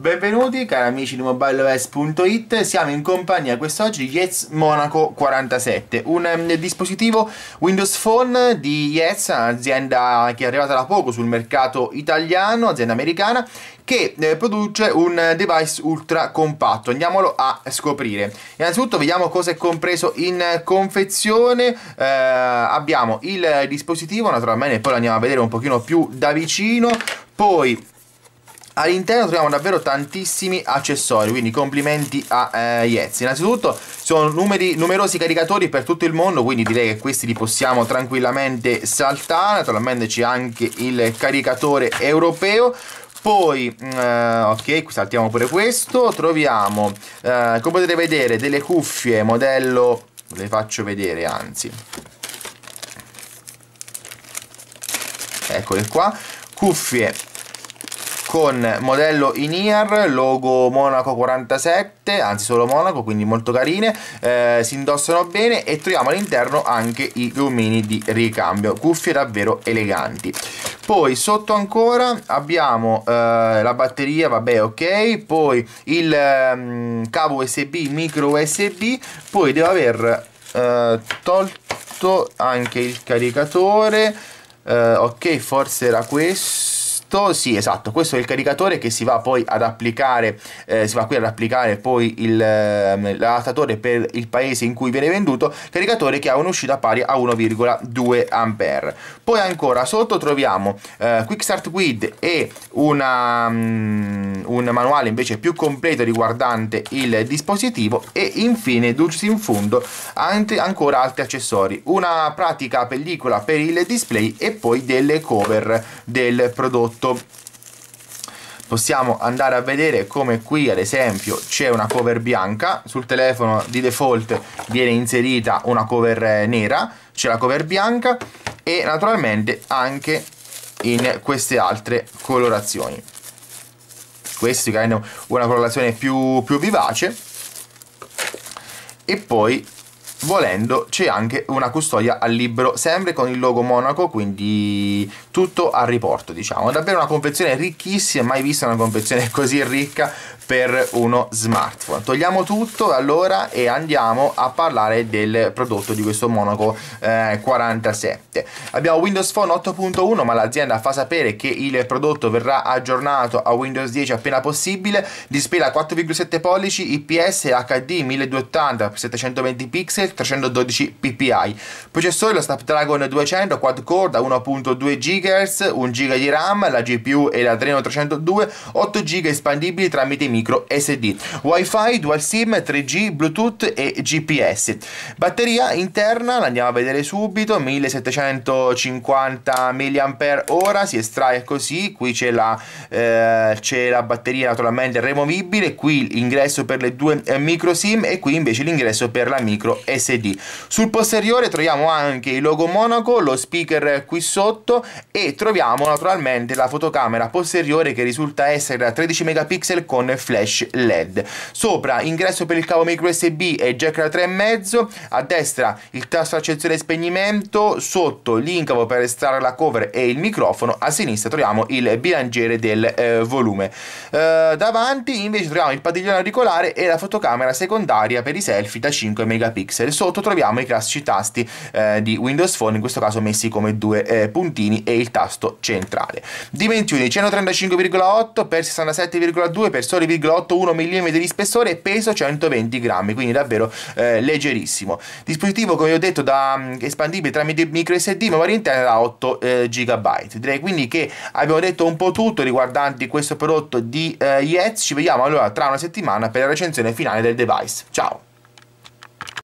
benvenuti cari amici di mobileos.it siamo in compagnia quest'oggi di Yates Monaco 47 un um, dispositivo Windows Phone di Yates azienda che è arrivata da poco sul mercato italiano azienda americana che eh, produce un device ultra compatto. Andiamolo a scoprire. Innanzitutto vediamo cosa è compreso in confezione. Eh, abbiamo il dispositivo naturalmente poi lo andiamo a vedere un pochino più da vicino. Poi All'interno troviamo davvero tantissimi accessori, quindi complimenti a eh, Yetz. Innanzitutto sono numeri, numerosi caricatori per tutto il mondo, quindi direi che questi li possiamo tranquillamente saltare. Naturalmente c'è anche il caricatore europeo. Poi, eh, ok, saltiamo pure questo. Troviamo, eh, come potete vedere, delle cuffie modello... Le faccio vedere, anzi. Eccole qua. Cuffie con modello in-ear, logo Monaco 47, anzi solo Monaco, quindi molto carine, eh, si indossano bene e troviamo all'interno anche i gommini di ricambio, cuffie davvero eleganti. Poi sotto ancora abbiamo eh, la batteria, vabbè ok, poi il um, cavo USB, micro USB, poi devo aver eh, tolto anche il caricatore, eh, ok forse era questo questo, sì esatto, questo è il caricatore che si va poi ad applicare, eh, si va qui ad applicare poi il, eh, l'adattatore per il paese in cui viene venduto, caricatore che ha un'uscita pari a 1,2 A. Poi ancora sotto troviamo eh, Quick Start Guide e una, um, un manuale invece più completo riguardante il dispositivo e infine giusto in fondo anche, ancora altri accessori, una pratica pellicola per il display e poi delle cover del prodotto tutto. Possiamo andare a vedere come qui ad esempio c'è una cover bianca. Sul telefono di default viene inserita una cover nera. C'è la cover bianca e naturalmente anche in queste altre colorazioni. Che hanno una colorazione più, più vivace. E poi volendo c'è anche una custodia al libro sempre con il logo Monaco quindi tutto a riporto diciamo davvero una confezione ricchissima mai vista una confezione così ricca per uno smartphone. Togliamo tutto allora e andiamo a parlare del prodotto di questo Monaco eh, 47. Abbiamo Windows Phone 8.1 ma l'azienda fa sapere che il prodotto verrà aggiornato a Windows 10 appena possibile, display da 4,7 pollici, IPS HD 1280 720 pixel, 312 ppi. Processore lo Snapdragon 200 quad core da 1.2 GHz, 1 GB di RAM, la GPU è la Adreno 302, 8 GB espandibili tramite micro SD, wifi, dual sim, 3G, bluetooth e GPS. Batteria interna, la andiamo a vedere subito, 1750 mAh, si estrae così, qui c'è la, eh, la batteria naturalmente removibile, qui l'ingresso per le due eh, micro sim e qui invece l'ingresso per la micro SD. Sul posteriore troviamo anche il logo Monaco, lo speaker qui sotto e troviamo naturalmente la fotocamera posteriore che risulta essere da 13 megapixel con flash LED. Sopra ingresso per il cavo micro USB e jack da 3,5, a destra il tasto accensione e spegnimento, sotto l'incavo per estrarre la cover e il microfono, a sinistra troviamo il bilanciere del eh, volume. Eh, davanti invece troviamo il padiglione auricolare e la fotocamera secondaria per i selfie da 5 megapixel. Sotto troviamo i classici tasti eh, di Windows Phone, in questo caso messi come due eh, puntini e il tasto centrale. Dimensioni 135,8 x 67,2 x 6,8 1 mm di spessore e peso 120 grammi, quindi davvero eh, leggerissimo. Dispositivo, come ho detto, da um, espandibile tramite micro SD, memoria interna da 8 eh, GB. Direi quindi che abbiamo detto un po' tutto riguardanti questo prodotto di eh, Yetz. Ci vediamo allora tra una settimana per la recensione finale del device. Ciao!